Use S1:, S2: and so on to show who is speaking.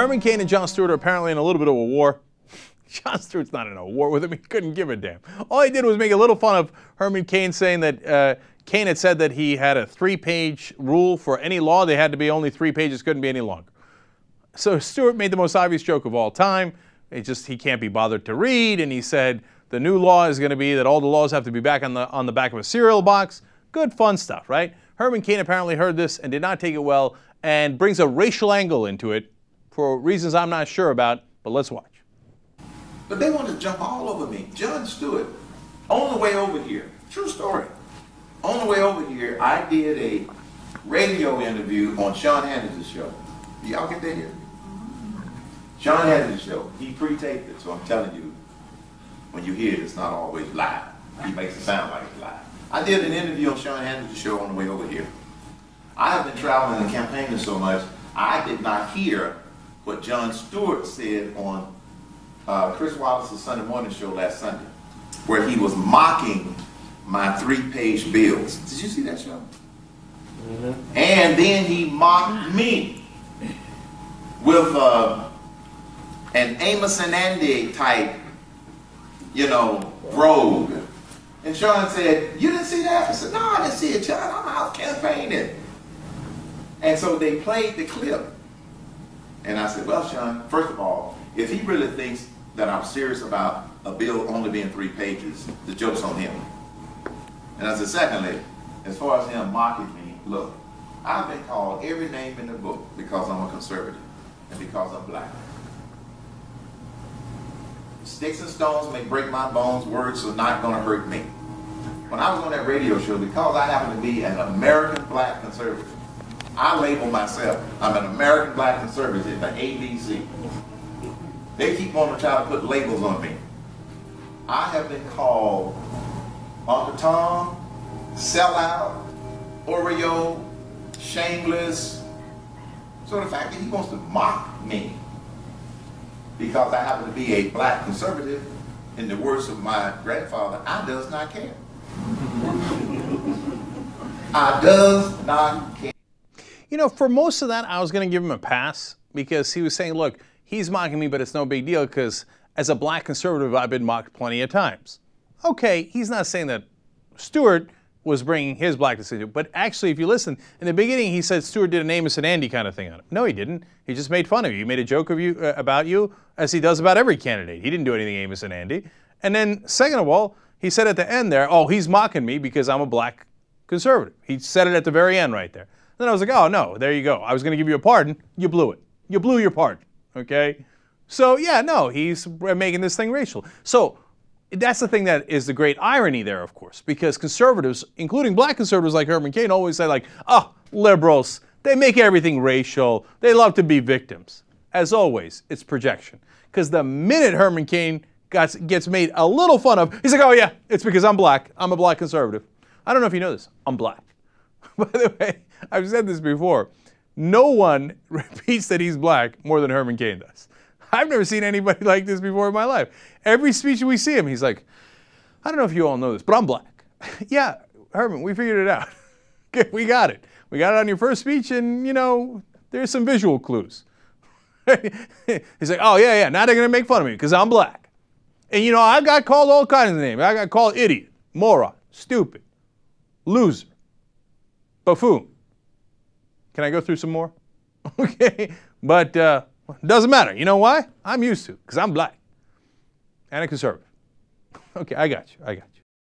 S1: Herman Cain and Jon Stewart are apparently in a little bit of a war. Jon Stewart's not in a war with him. He couldn't give a damn. All he did was make a little fun of Herman Cain, saying that uh, Cain had said that he had a three-page rule for any law. They had to be only three pages, couldn't be any longer. So Stewart made the most obvious joke of all time. It just he can't be bothered to read, and he said the new law is going to be that all the laws have to be back on the on the back of a cereal box. Good fun stuff, right? Herman Cain apparently heard this and did not take it well, and brings a racial angle into it for reasons I'm not sure about. But let's watch.
S2: But they want to jump all over me. Jon Stewart, on the way over here, true story. On the way over here, I did a radio interview on Sean Hannity's show. Y'all get that here? Mm-hmm. Sean Hannity's show. He pre-taped it, so I'm telling you, when you hear it, it's not always live. He makes it sound like it's live. I did an interview on Sean Hannity's show on the way over here. I have been traveling and campaigning so much, I did not hear what Jon Stewart said on uh, Chris Wallace's Sunday morning show last Sunday, where he was mocking my three-page bills. Did you see that show? Mm-hmm. And then he mocked me with uh, an Amos and Andy type, you know, rogue. And Sean said, you didn't see that? I said, no, I didn't see it, John. I'm out campaigning. And so they played the clip. And I said, well, Sean, first of all, if he really thinks that I'm serious about a bill only being three pages, the joke's on him. And I said, secondly, as far as him mocking me, look, I've been called every name in the book because I'm a conservative and because I'm black. Sticks and stones may break my bones, words are not going to hurt me. When I was on that radio show, because I happen to be an American black conservative, I label myself, I'm an American black conservative, the ABC. They keep wanting to try to put labels on me. I have been called Uncle Tom, sellout, Oreo, shameless. So the fact that he wants to mock me because I happen to be a black conservative, in the words of my grandfather, I does not care. I does not care.
S1: You know, for most of that, I was going to give him a pass because he was saying, look, he's mocking me, but it's no big deal because as a black conservative, I've been mocked plenty of times. Okay, he's not saying that Stewart was bringing his blackness to it, but actually, if you listen, in the beginning, he said Stewart did an Amos and Andy kind of thing on him. No, he didn't. He just made fun of you. He made a joke of you uh, about you, as he does about every candidate. He didn't do anything Amos and Andy. And then, second of all, he said at the end there, oh, he's mocking me because I'm a black conservative. He said it at the very end right there. Then I was like, oh, no, there you go. I was going to give you a pardon. You blew it. You blew your pardon. Okay? So, yeah, no, he's making this thing racial. So, that's the thing that is the great irony there, of course, because conservatives, including black conservatives like Herman Cain, always say, like, oh, liberals, they make everything racial. They love to be victims. As always, it's projection. Because the minute Herman Cain gets made a little fun of, he's like, oh, yeah, it's because I'm black. I'm a black conservative. I don't know if you know this. I'm black. By the way, I've said this before. No one repeats that he's black more than Herman Cain does. I've never seen anybody like this before in my life. Every speech we see him, he's like, I don't know if you all know this, but I'm black. yeah, Herman, we figured it out. we got it. We got it on your first speech, and you know, there's some visual clues. he's like, oh yeah, yeah. Now they're gonna make fun of me because I'm black. And you know, I got called all kinds of names. I got called idiot, moron, stupid, loser, buffoon. Can I go through some more? okay, but uh, doesn't matter. You know why? I'm used to because I'm black and a conservative. Okay, I got you. I got you.